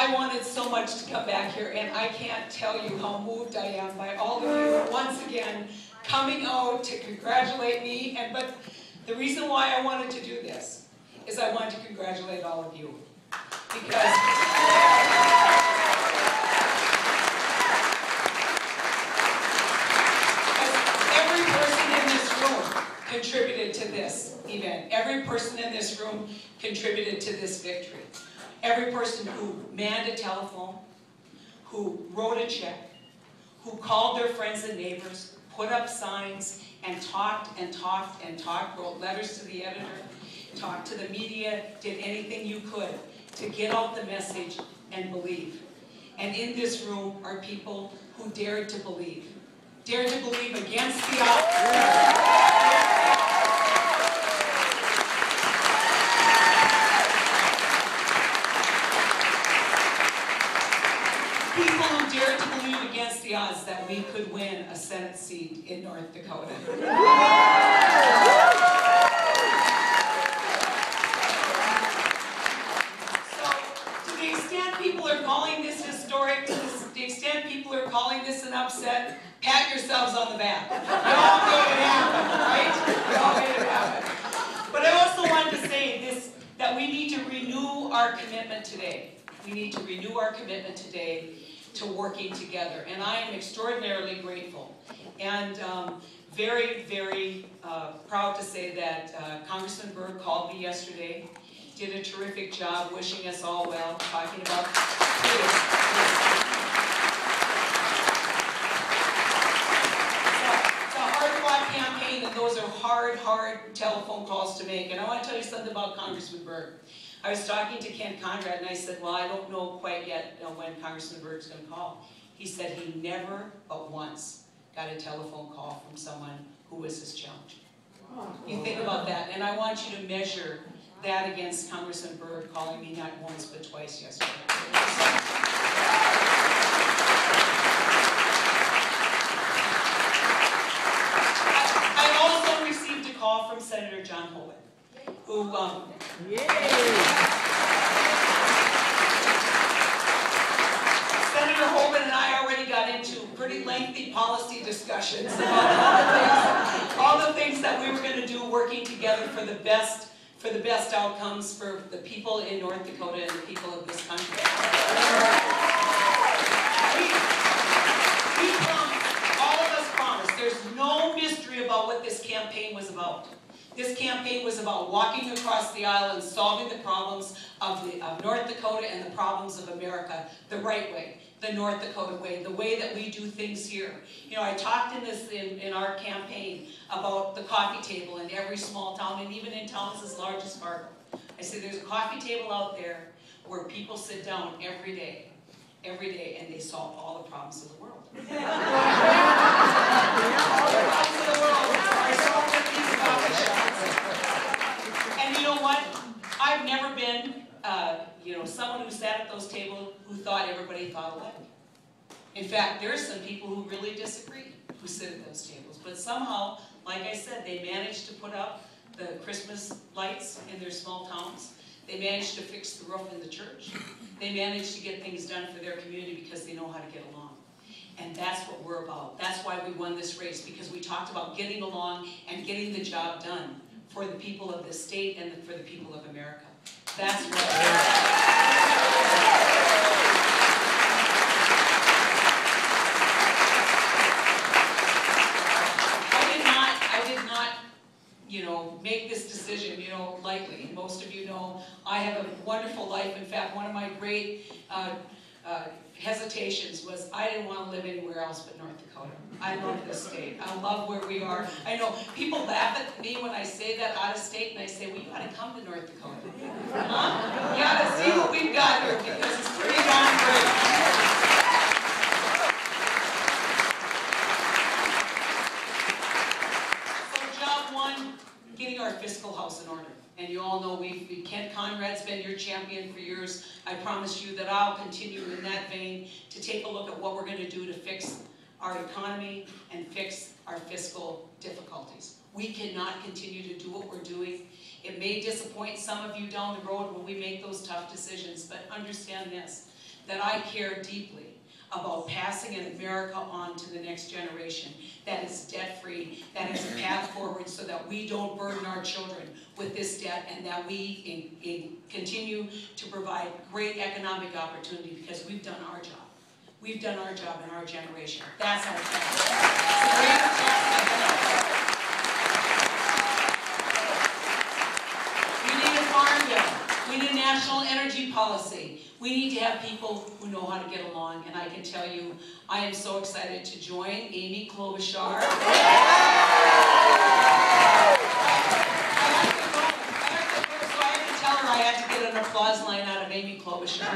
I wanted so much to come back here, and I can't tell you how moved I am by all of you once again coming out to congratulate me. And but the reason why I wanted to do this is I wanted to congratulate all of you because. Every person in this room contributed to this event. Every person in this room contributed to this victory. Every person who manned a telephone, who wrote a check, who called their friends and neighbors, put up signs, and talked and talked and talked, wrote letters to the editor, talked to the media, did anything you could to get out the message and believe. And in this room are people who dared to believe. Dared to believe against the odds. People who dared to that we could win a Senate seat in North Dakota. So, to the extent people are calling this historic, to the extent people are calling this an upset, pat yourselves on the back. You all made it happen, right? You all made it happen. But I also wanted to say this, that we need to renew our commitment today. We need to renew our commitment today to working together. And I am extraordinarily grateful and um, very, very uh, proud to say that uh, Congressman Berg called me yesterday, did a terrific job wishing us all well, talking about It's a hard-fought campaign, and those are hard, hard telephone calls to make. And I want to tell you something about Congressman Berg. I was talking to Kent Conrad, and I said, well, I don't know quite yet when Congressman Berg's going to call. He said he never but once got a telephone call from someone who was his challenge. You think about that, and I want you to measure that against Congressman Berg calling me not once but twice yesterday. I I also received a call from Senator John Holt, who, um, Senator Hoeven and I already got into pretty lengthy policy discussions about all the things, all the things that we were gonna do working together for the best, for the best outcomes for the people in North Dakota and the people of this country. We all of us promised, there's no mystery about what this campaign was about. This campaign was about walking across the aisle and solving the problems of, the, of North Dakota and the problems of America the right way, the North Dakota way, the way that we do things here. You know, I talked in this in, in our campaign about the coffee table in every small town and even in towns as large as Fargo. I said there's a coffee table out there where people sit down every day, every day, and they solve all the problems of the world. all the problems of the world are solved at these coffee shops. And you know what? I've never been, uh, you know, someone who sat at those tables who thought everybody thought alike. In fact, there are some people who really disagree who sit at those tables. But somehow, like I said, they managed to put up the Christmas lights in their small towns. They managed to fix the roof in the church. They managed to get things done for their community because they know how to get along. And that's what we're about. That's why we won this race, because we talked about getting along and getting the job done for the people of this state and for the people of America. That's what. I did not, I did not, you know, make this decision, you know, lightly. Most of you know, I have a wonderful life. In fact, one of my great uh, uh, hesitations was I didn't want to live anywhere else but North Dakota. I love this state. I love where we are. I know people laugh at me when I say that out of state, and I say, well, you got to come to North Dakota. Huh? You got to see what we've got here because it's pretty darn great. So job one, getting our fiscal house in order. And you all know we've, we- Kent Conrad's been your champion for years. I promise you that I'll continue in that vein to take a look at what we're gonna do to fix our economy and fix our fiscal difficulties. We cannot continue to do what we're doing. It may disappoint some of you down the road when we make those tough decisions, but understand this, that I care deeply about passing an America on to the next generation that is debt-free, that is a path forward so that we don't burden our children with this debt and that we in, in, continue to provide great economic opportunity because we've done our job. We've done our job in our generation. That's our job. It's a great task We need a farm bill. We need a national energy policy. We need to have people who know how to get along, and I can tell you, I am so excited to join Amy Klobuchar. I like the vote. I like the vote, so I had to tell her I had to get an applause line out of Amy Klobuchar.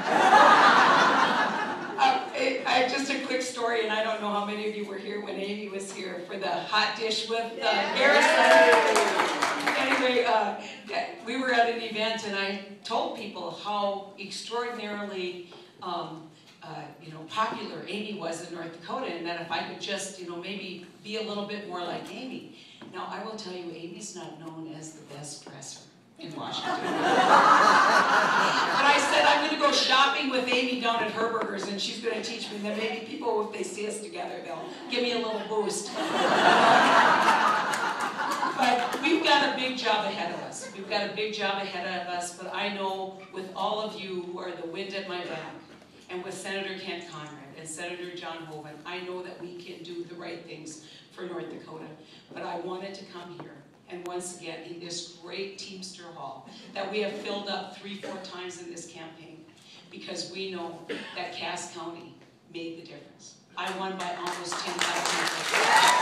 Uh, it- I, just a quick story, and I don't know how many of you were here when Amy was here for the hot dish with uh, Harrison. Anyway, uh, we were at an event, and I told people how extraordinarily, um, uh, you know, popular Amy was in North Dakota, and that if I could just, you know, maybe be a little bit more like Amy. Now, I will tell you, Amy's not known as the best dresser in Washington. But I said, I'm gonna go shopping with Amy down at Herberger's and she's gonna teach me that maybe people, if they see us together, they'll give me a little boost. But we've got a big job ahead of us. We've got a big job ahead of us, but I know with all of you who are the wind at my back, and with Senator Kent Conrad and Senator John Hoeven, I know that we can do the right things for North Dakota. But I wanted to come here and once again, in this great Teamster Hall that we have filled up three, four times in this campaign, because we know that Cass County made the difference. I won by almost 10,000 votes.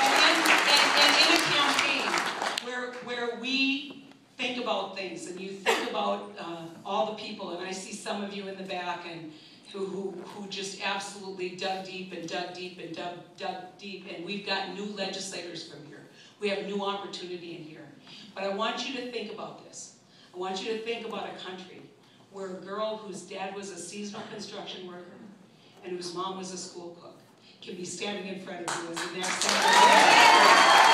And in, and, and in a campaign where, where we think about things and you uh, all the people, and I see some of you in the back and who, who, who just absolutely dug deep and dug deep and dug, dug deep, and we've got new legislators from here. We have new opportunity in here. But I want you to think about this. I want you to think about a country where a girl whose dad was a seasonal construction worker and whose mom was a school cook can be standing in front of you as the next.